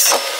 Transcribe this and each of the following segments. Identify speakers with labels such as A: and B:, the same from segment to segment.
A: Yes.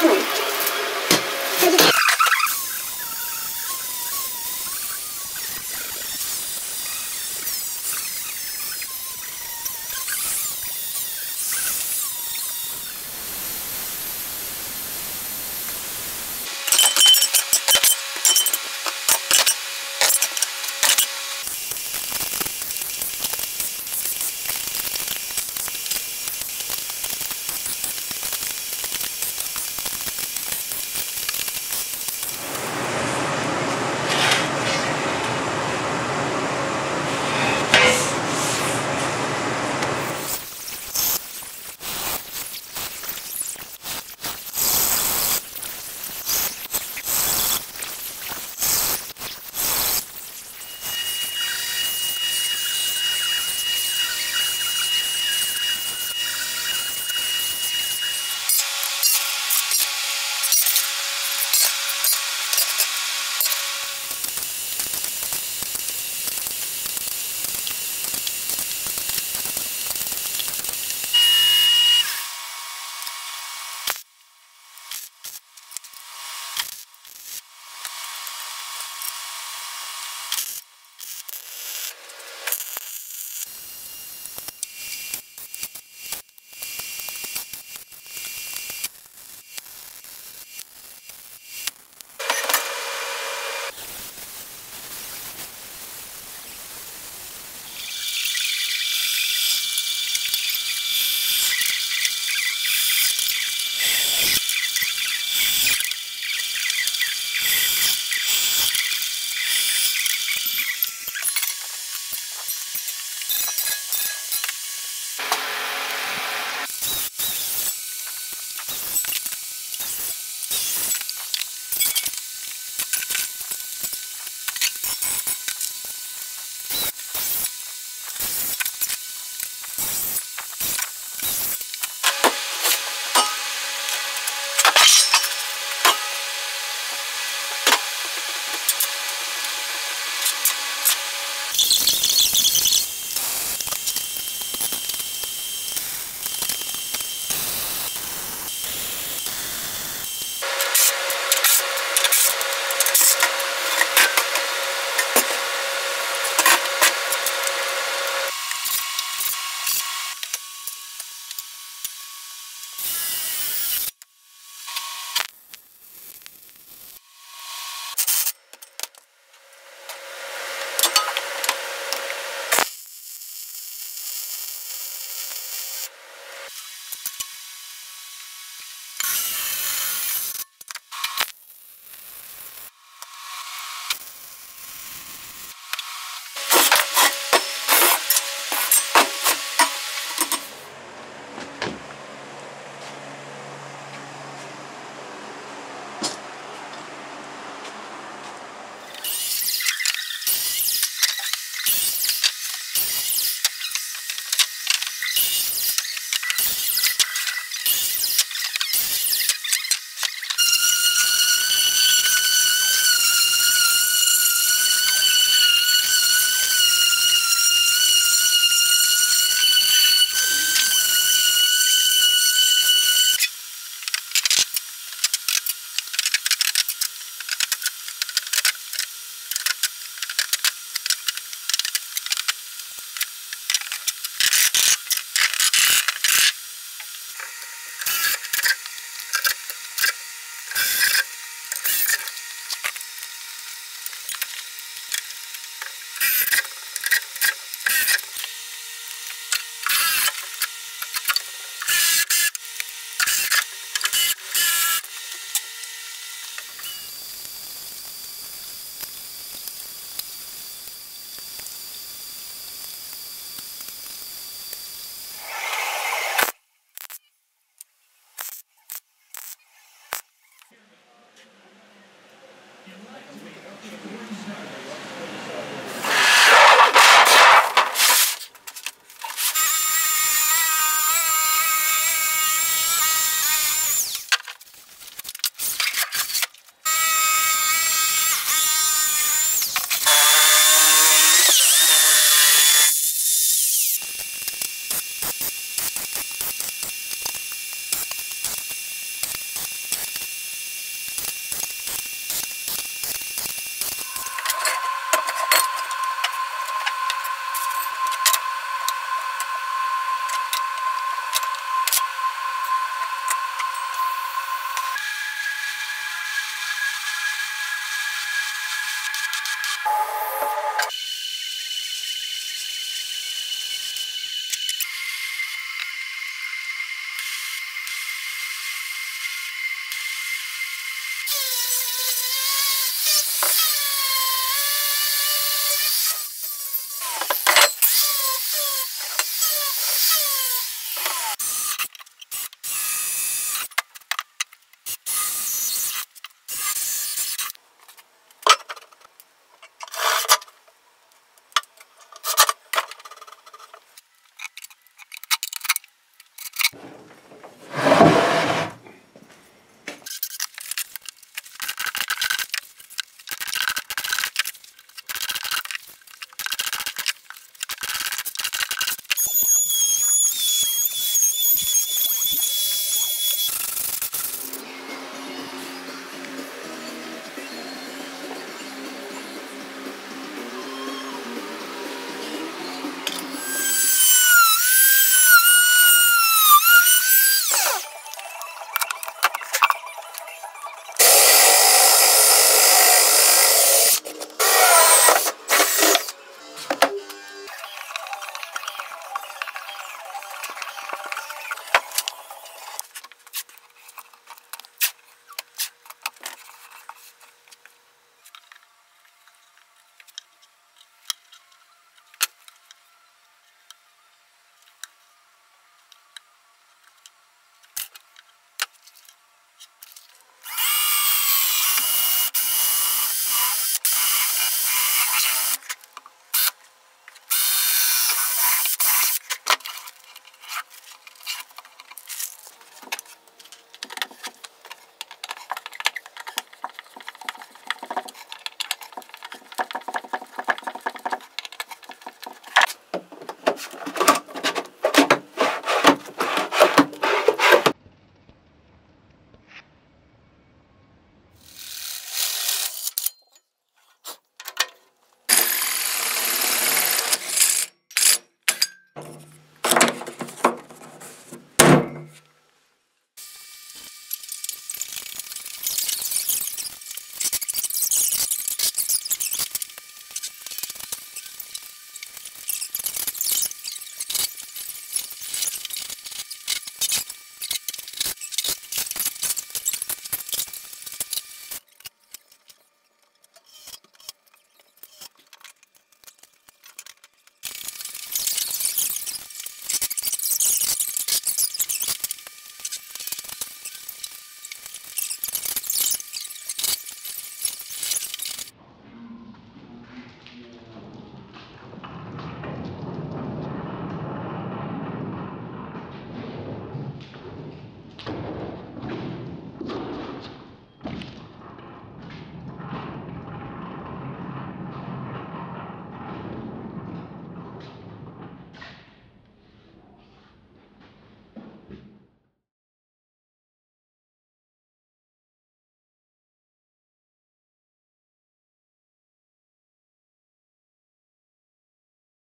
B: doing?